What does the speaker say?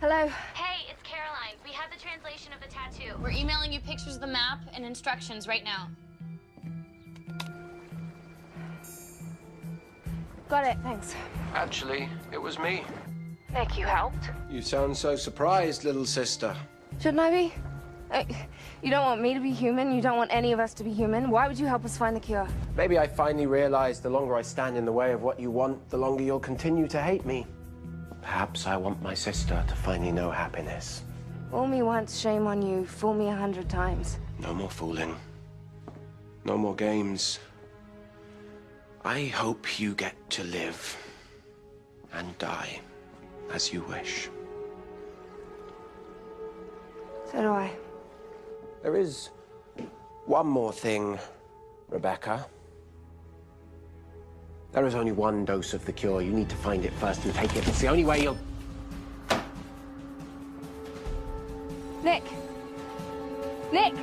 Hello. Hey, it's Caroline. We have the translation of the tattoo. We're emailing you pictures of the map and instructions right now. Got it, thanks. Actually, it was me. Nik, you helped? You sound so surprised, little sister. Shouldn't I be? You don't want me to be human. You don't want any of us to be human. Why would you help us find the cure? Maybe I finally realized the longer I stand in the way of what you want, the longer you'll continue to hate me. Perhaps I want my sister to finally know happiness. Fool me once, shame on you. Fool me a hundred times. No more fooling. No more games. I hope you get to live and die as you wish. So do I. There is one more thing, Rebekah. There is only one dose of the cure. You need to find it first and take it. It's the only way you'll. Nik! Nik!